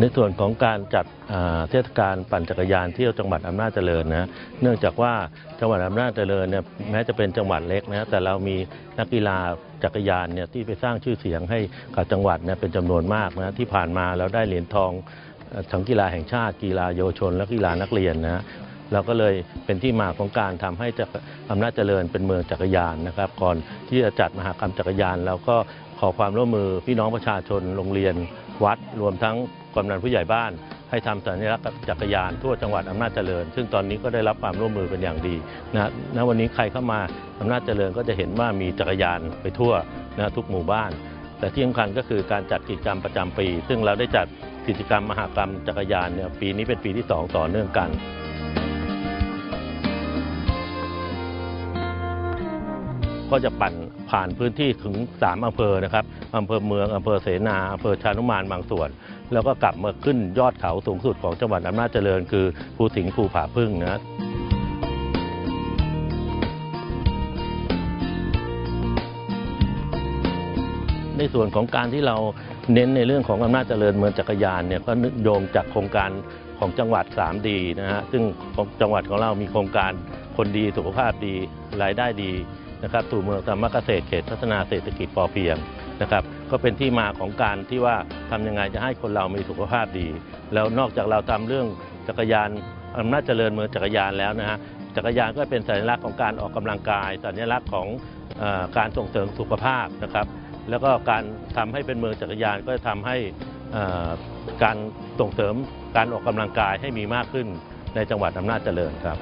ในส่วนของการจัดเทศกาลปั่นจักรยานเที่ยวจังหวัดอำนาจเจริญนะเนื่องจากว่าจังหวัดอำนาจเจริญเนี่ยแม้จะเป็นจังหวัดเล็กนะแต่เรามีนักกีฬาจักรยานเนี่ยที่ไปสร้างชื่อเสียงให้กับจังหวัดเนี่ยเป็นจำนวนมากนะที่ผ่านมาเราได้เหรียญทองทั้งกีฬาแห่งชาติกีฬาเยาวชน และกีฬานักเรียนนะเราก็เลยเป็นที่มาของการทำให้อำนาจเจริญเป็นเมืองจักรยานนะครับ ก่อนที่จะจัดมหากรรมจักรยานเราก็ขอความร่วมมือพี่น้องประชาชนโรงเรียนวัดรวมทั้ง กำนันผู้ใหญ่บ้าน ให้ทำสัญลักษณ์จักรยานทั่วจังหวัดอำนาจเจริญ ซึ่งตอนนี้ก็ได้รับความร่วมมือเป็นอย่างดีนะณวันนี้ใครเข้ามาอำนาจเจริญก็จะเห็นว่ามีจักรยานไปทั่วนะทุกหมู่บ้าน แต่ที่สำคัญก็คือการจัดกิจกรรมประจำปี ซึ่งเราได้จัดกิจกรรมมหากรรมจักรยานเนี่ยปีนี้เป็นปีที่สองต่อเนื่องกันก็จะปั่น ผ่านพื้นที่ถึง 3อำเภอนะครับอำเภอเมืองอำเภอเสนาอำเภอชานุมานบางส่วน แล้วก็กลับมาขึ้นยอดเขาสูงสุดของจังหวัดอำนาจเจริญ คือภูสิงห์ภูผาพึ่งนะในส่วนของการที่เราเน้นในเรื่องของอำนาจเจริญเมืองจักรยานเนี่ยก็นึกโยงจากโครงการของจังหวัด3ดีนะฮะซึ่งจังหวัดของเรามีโครงการคนดีสุขภาพดีรายได้ดี นะครับสู่เมืองธรรมเกษตรเขตพัฒนาเศรษฐกิจพอเพียงนะครับก็เป็นที่มาของการที่ว่าทำยังไงจะให้คนเรามีสุขภาพดี แล้วนอกจากเราทำเรื่องจักรยานอำนาจเจริญเมืองจักรยานแล้วนะฮะจักรยานก็เป็นสัญลักษณ์ของการออกกำลังกาย สัญลักษณ์ของอการส่งเสริมสุขภาพนะครับแล้วก็การทำให้เป็นเมืองจักรยานก็จะทำให้การส่งเสริมการออกกำลังกายให้มีมากขึ้นในจังหวัดอำนาจเจริญครับ